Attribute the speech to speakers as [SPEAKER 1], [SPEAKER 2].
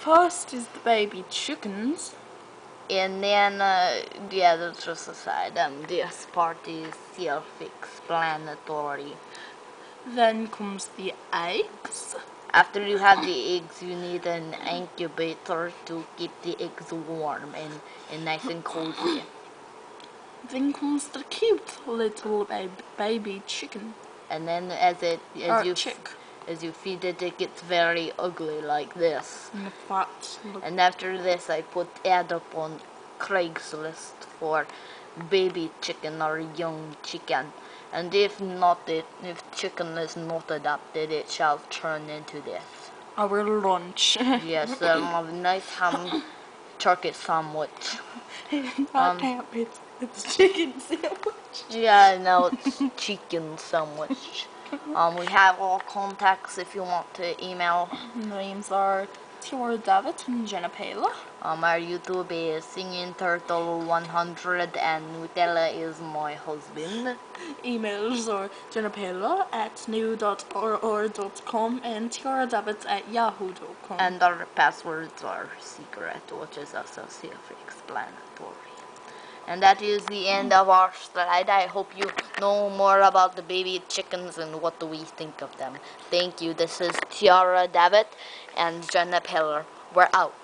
[SPEAKER 1] First is the baby chickens.
[SPEAKER 2] And then, uh, yeah, that's just a side. Um, this part is self-explanatory.
[SPEAKER 1] Then comes the eggs.
[SPEAKER 2] After you have the eggs, you need an incubator to keep the eggs warm and, and nice and cozy.
[SPEAKER 1] Then comes the cute little baby, baby chicken.
[SPEAKER 2] And then as it as
[SPEAKER 1] Or
[SPEAKER 2] you
[SPEAKER 1] chick.
[SPEAKER 2] As you feed it, it gets very ugly like this.
[SPEAKER 1] And the. Look.
[SPEAKER 2] And after this, I put ad up on Craigslist for baby chicken or young chicken. And if not, it, if chicken is not adopted, it shall turn into this.
[SPEAKER 1] Our lunch.
[SPEAKER 2] Yes, um, a nice ham turkey sandwich.
[SPEAKER 1] that
[SPEAKER 2] Um,
[SPEAKER 1] can't be. It's chicken sandwich.
[SPEAKER 2] Yeah, no, it's chicken sandwich. Um, we have all contacts if you want to email.
[SPEAKER 1] Names are Tiarra David and Jenna Paler.
[SPEAKER 2] Um, our YouTube is Singing Turtle 100 and Nutella is my husband.
[SPEAKER 1] Emails are jennapela at new.rr.com and tiaradavids at yahoo.com.
[SPEAKER 2] And our passwords are secret, which is also self-explanatory. And that is the end of our slide. I hope you know more about the baby chickens and what do we think of them. Thank you. This is Tiarra David and Jenna Paler. We're out.